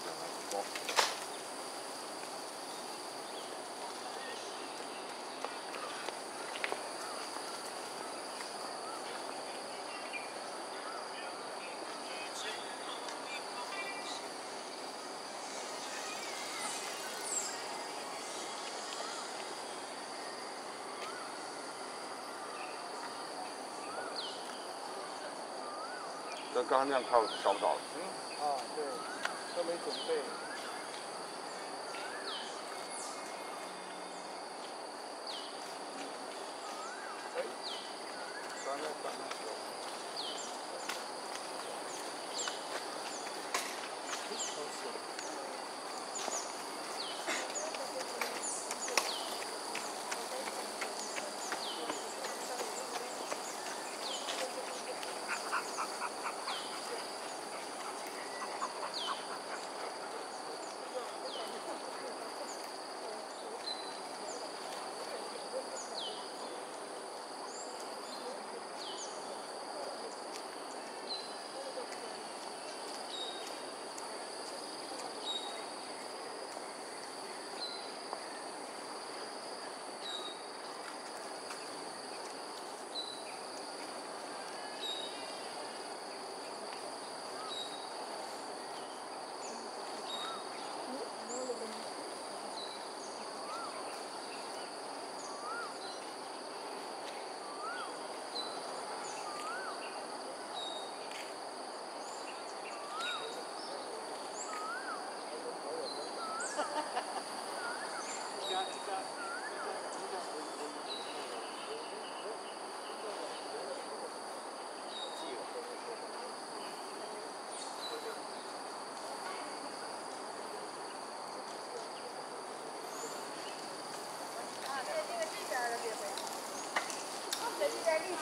じゃないですか。那刚刚那样靠找不到了。啊，对， 都没准备。哎，转了转了。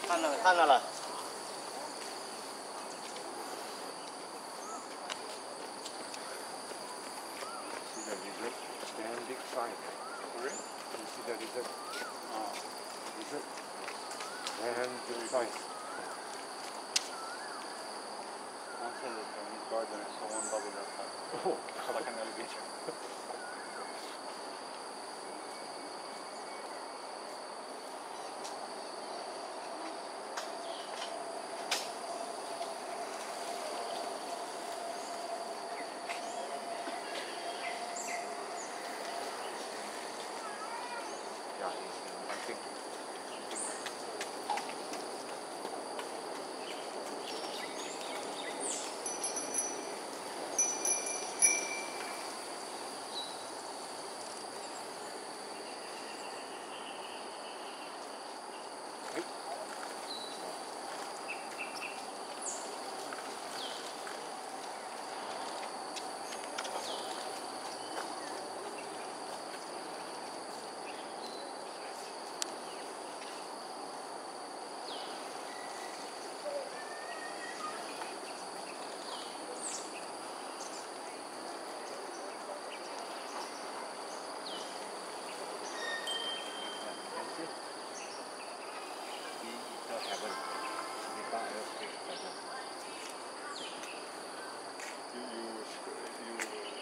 看到了，看到了。 See the result, standing sign. Sorry? You see the result? Uh, result. Standing sign. Answer from his garden and someone bubbled outside. Oh, Like an alligator.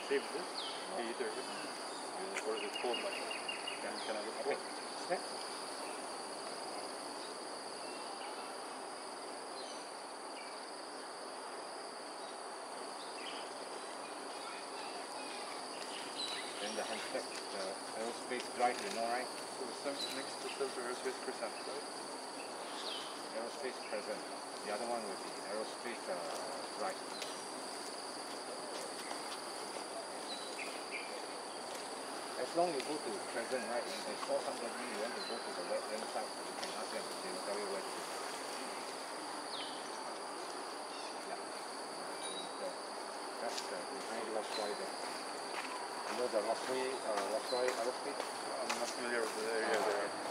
Save? The. Then the handset, the aerospace drive, you know, right? So some, next to says aerospace right? Aerospace present. The other one would be aerospace uh, drive. As long as you go to present, right? When they saw somebody, you want to go to the right hand side, you can ask them, they will tell you where to go. Yeah. So that's the behind Lost Rider. You know the Lost Way, uh, Rider aerospace? I'm not familiar with the area there.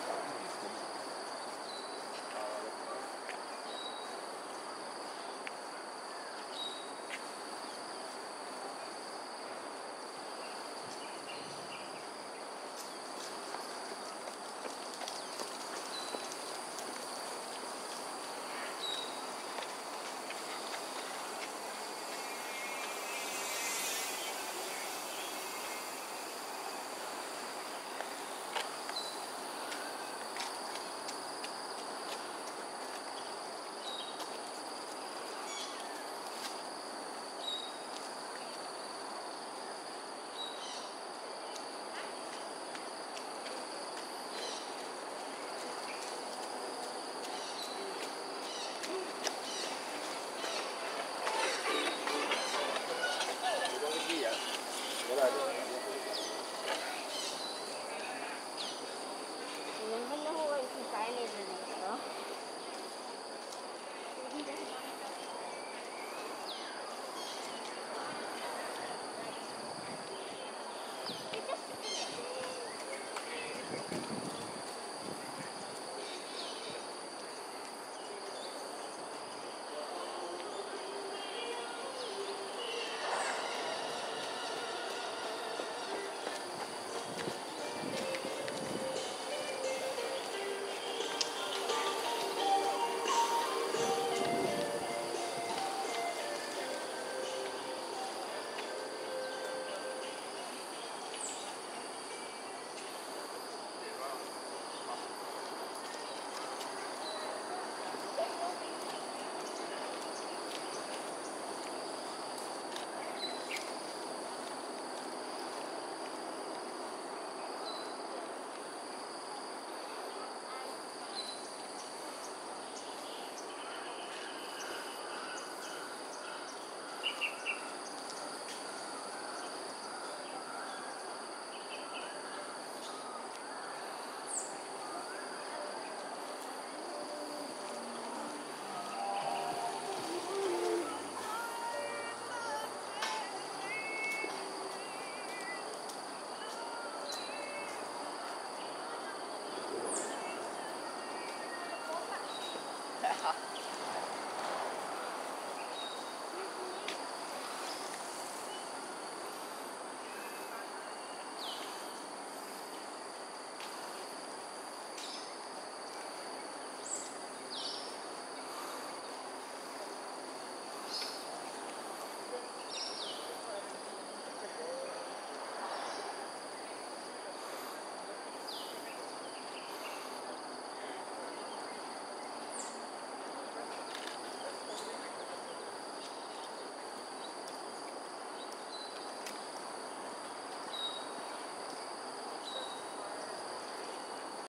ค่ะ